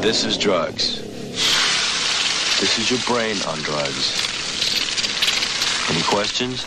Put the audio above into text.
This is drugs. This is your brain on drugs. Any questions?